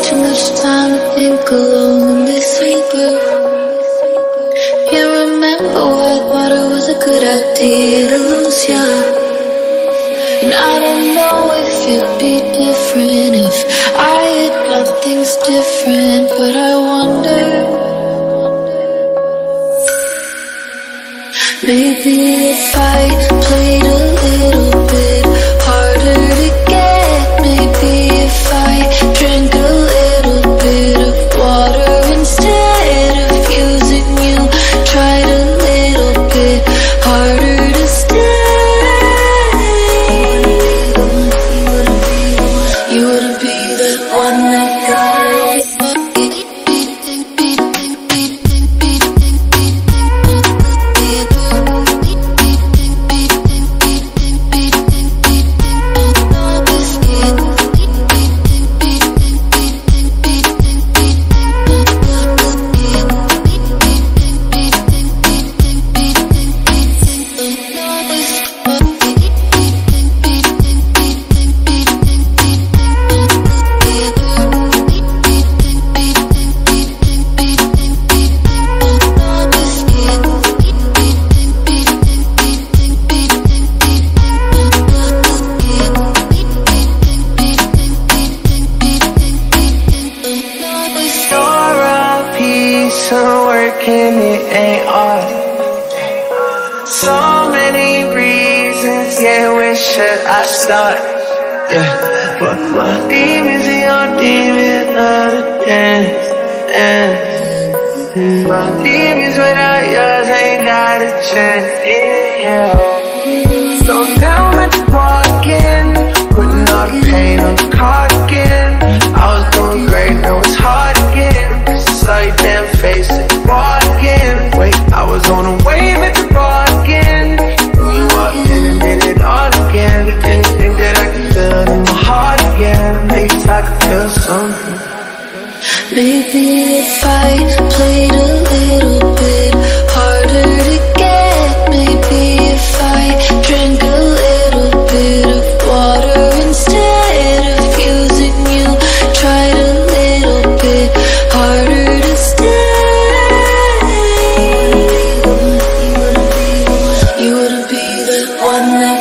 too much time to think alone this sleeper. You remember thought it was a good idea to lose ya. And I don't know if it'd be different if I had done things different, but I wonder. Maybe if I played a little bit one of work and it ain't art. So many reasons, yeah, where should I start? Yeah, but my demons and your demons love to dance, dance. My demons without yours ain't got a chance, yeah. So at the walking, putting all the pain on the cardigan. I was doing Maybe if I played a little bit harder to get Maybe if I drank a little bit of water Instead of using you Tried a little bit harder to stay. You wouldn't be the one that